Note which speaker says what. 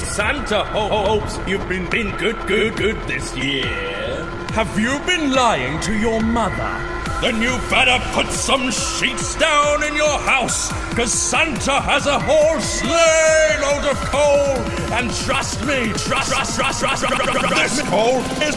Speaker 1: Santa ho hopes you've been, been good, good, good this year. Have you been lying to your mother? Then you better put some sheets down in your house, cause Santa has a whole sleigh load of coal. And trust me, trust, trust, trust, trust, trust, trust, trust this coal is